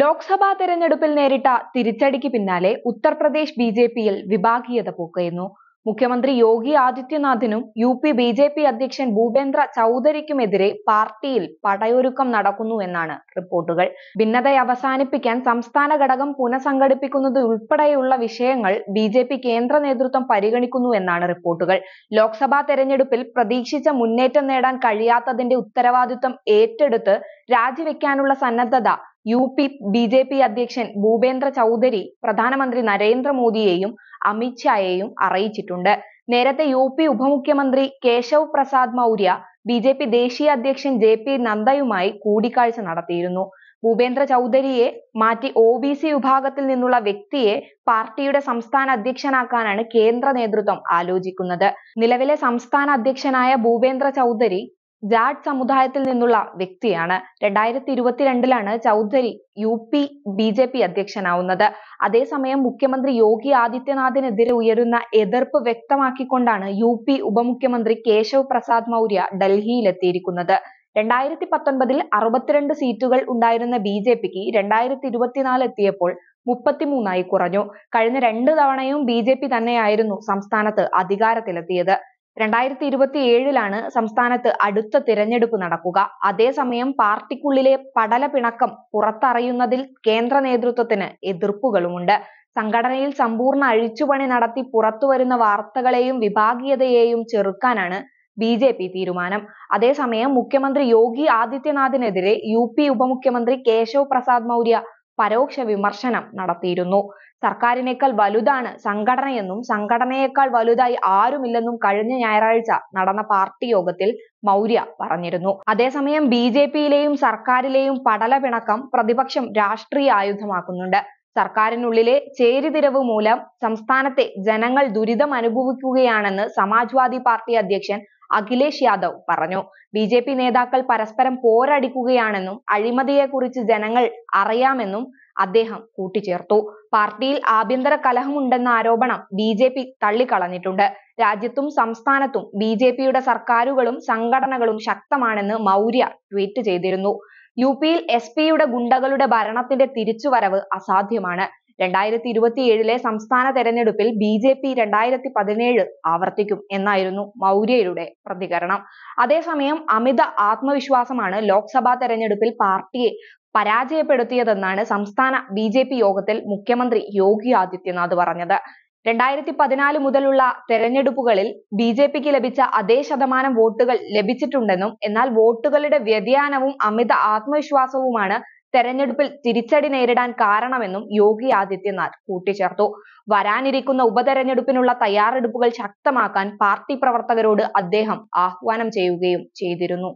ലോക്സഭാ തെരഞ്ഞെടുപ്പിൽ നേരിട്ട തിരിച്ചടിക്ക് പിന്നാലെ ഉത്തർപ്രദേശ് ബി ജെ പിയിൽ വിഭാഗീയത പൂക്കയുന്നു മുഖ്യമന്ത്രി Yogi ആദിത്യനാഥിനും U P B J P അധ്യക്ഷൻ ഭൂപേന്ദ്ര ചൌധരിക്കുമെതിരെ പാർട്ടിയിൽ പടയൊരുക്കം നടക്കുന്നു എന്നാണ് റിപ്പോർട്ടുകൾ. ഭിന്നത അവസാനിപ്പിക്കാൻ സംസ്ഥാന ഘടകം പുനഃസംഘടിപ്പിക്കുന്നത് ഉൾപ്പെടെയുള്ള വിഷയങ്ങൾ ബി ജെ പി കേന്ദ്ര നേതൃത്വം പരിഗണിക്കുന്നു എന്നാണ് റിപ്പോർട്ടുകൾ. ലോക്സഭാ തെരഞ്ഞെടുപ്പിൽ പ്രതീക്ഷിച്ച മുന്നേറ്റം നേടാൻ കഴിയാത്തതിന്റെ ഉത്തരവാദിത്വം ഏറ്റെടുത്ത് രാജിവെക്കാനുള്ള സന്നദ്ധത U P B J P അധ്യക്ഷൻ ഭൂപേന്ദ്ര ചൗധരി പ്രധാനമന്ത്രി നരേന്ദ്രമോദിയെയും അമിത്ഷായെയും അറിയിച്ചിട്ടുണ്ട്. നേരത്തെ യു പി ഉപമുഖ്യമന്ത്രി Keshav Prasad Maurya B J P ദേശീയ അധ്യക്ഷൻ ജെ പി നദ്ദയുമായി കൂടിക്കാഴ്ച നടത്തിയിരുന്നു. ഭൂപേന്ദ്ര ചൗധരിയെ മാറ്റി ഒ ബി സി വിഭാഗത്തിൽ നിന്നുള്ള വ്യക്തിയെ പാർട്ടിയുടെ സംസ്ഥാന അധ്യക്ഷനാക്കാനാണ് കേന്ദ്ര നേതൃത്വം ആലോചിക്കുന്നത്. നിലവിലെ സംസ്ഥാന അധ്യക്ഷനായ ഭൂപേന്ദ്ര ചൌധരി ജാട്ട് സമുദായത്തിൽ നിന്നുള്ള വ്യക്തിയാണ്. രണ്ടായിരത്തി ഇരുപത്തിരണ്ടിലാണ് Chaudhary U P B J P അധ്യക്ഷനാവുന്നത്. അതേസമയം മുഖ്യമന്ത്രി യോഗി ആദിത്യനാഥിനെതിരെ ഉയരുന്ന എതിർപ്പ് വ്യക്തമാക്കിക്കൊണ്ടാണ് യു പി ഉപമുഖ്യമന്ത്രി കേശവ് പ്രസാദ് മൗര്യ ഡൽഹിയിലെത്തിയിരിക്കുന്നത്. രണ്ടായിരത്തി പത്തൊൻപതിൽ അറുപത്തിരണ്ട് സീറ്റുകൾ ഉണ്ടായിരുന്ന ബി ജെ പിക്ക് രണ്ടായിരത്തി ഇരുപത്തിനാല് എത്തിയപ്പോൾ മുപ്പത്തിമൂന്നായി കുറഞ്ഞു. കഴിഞ്ഞ രണ്ട് തവണയും ബി ജെ പി തന്നെയായിരുന്നു സംസ്ഥാനത്ത് അധികാരത്തിലെത്തിയത്. രണ്ടായിരത്തി ഇരുപത്തി ഏഴിലാണ് സംസ്ഥാനത്ത് അടുത്ത തിരഞ്ഞെടുപ്പ് നടക്കുക. അതേസമയം പാർട്ടിക്കുള്ളിലെ പടല പിണക്കം പുറത്തറിയുന്നതിൽ കേന്ദ്ര നേതൃത്വത്തിന് എതിർപ്പുകളുമുണ്ട്. സംഘടനയിൽ സമ്പൂർണ അഴിച്ചുപണി നടത്തി പുറത്തുവരുന്ന വാർത്തകളെയും വിഭാഗീയതയെയും ചെറുക്കാനാണ് ബി ജെ പി തീരുമാനം. അതേസമയം മുഖ്യമന്ത്രി യോഗി ആദിത്യനാഥിനെതിരെ യു പി ഉപമുഖ്യമന്ത്രി കേശവ് പ്രസാദ് മൗര്യ പരോക്ഷ വിമർശനം നടത്തിയിരുന്നു. സർക്കാരിനേക്കാൾ വലുതാണ് സംഘടനയെന്നും സംഘടനയേക്കാൾ വലുതായി ആരുമില്ലെന്നും കഴിഞ്ഞ ഞായറാഴ്ച നടന്ന പാർട്ടി യോഗത്തിൽ മൗര്യ പറഞ്ഞിരുന്നു. അതേസമയം ബി ജെ പിയിലെയും സർക്കാരിലെയും പടല പിണക്കം പ്രതിപക്ഷം രാഷ്ട്രീയ ആയുധമാക്കുന്നുണ്ട്. സർക്കാരിനുള്ളിലെ ചേരിതിരവ് മൂലം സംസ്ഥാനത്തെ ജനങ്ങൾ ദുരിതം അനുഭവിക്കുകയാണെന്ന് സമാജ്വാദി പാർട്ടി അധ്യക്ഷൻ അഖിലേഷ് യാദവ് പറഞ്ഞു. ബി ജെ പി നേതാക്കൾ പരസ്പരം പോരടിക്കുകയാണെന്നും അഴിമതിയെക്കുറിച്ച് ജനങ്ങൾ അറിയാമെന്നും അദ്ദേഹം കൂട്ടിച്ചേർത്തു. പാർട്ടിയിൽ ആഭ്യന്തര കലഹമുണ്ടെന്ന ആരോപണം ബി ജെ പി തള്ളിക്കളഞ്ഞിട്ടുണ്ട്. രാജ്യത്തും സംസ്ഥാനത്തും ബി ജെ പിയുടെ സർക്കാരുകളും സംഘടനകളും ശക്തമാണെന്ന് മൗര്യ ട്വീറ്റ് ചെയ്തിരുന്നു. യു പിയിൽ എസ് പിയുടെ ഗുണ്ടകളുടെ ഭരണത്തിന്റെ തിരിച്ചുവരവ് അസാധ്യമാണ്. രണ്ടായിരത്തി ഇരുപത്തിയേഴിലെ സംസ്ഥാന തെരഞ്ഞെടുപ്പിൽ ബി ജെ പി രണ്ടായിരത്തി പതിനേഴ് ആവർത്തിക്കും എന്നായിരുന്നു മൗര്യയുടെ പ്രതികരണം. അതേസമയം അമിത ആത്മവിശ്വാസമാണ് ലോക്സഭാ തെരഞ്ഞെടുപ്പിൽ പാർട്ടിയെ പരാജയപ്പെടുത്തിയതെന്നാണ് സംസ്ഥാന ബി ജെ പി യോഗത്തിൽ മുഖ്യമന്ത്രി യോഗി ആദിത്യനാഥ് പറഞ്ഞത്. രണ്ടായിരത്തി പതിനാല് മുതലുള്ള തെരഞ്ഞെടുപ്പുകളിൽ ബി ജെ പിക്ക് ലഭിച്ച അതേ ശതമാനം വോട്ടുകൾ ലഭിച്ചിട്ടുണ്ടെന്നും എന്നാൽ വോട്ടുകളുടെ വ്യതിയാനവും അമിത ആത്മവിശ്വാസവുമാണ് തെരഞ്ഞെടുപ്പിൽ തിരിച്ചടി നേരിടാൻ കാരണമെന്നും യോഗി ആദിത്യനാഥ് കൂട്ടിച്ചേർത്തു. വരാനിരിക്കുന്ന ഉപതെരഞ്ഞെടുപ്പിനുള്ള തയ്യാറെടുപ്പുകൾ ശക്തമാക്കാൻ പാർട്ടി പ്രവർത്തകരോട് അദ്ദേഹം ആഹ്വാനം ചെയ്യുകയും ചെയ്തിരുന്നു.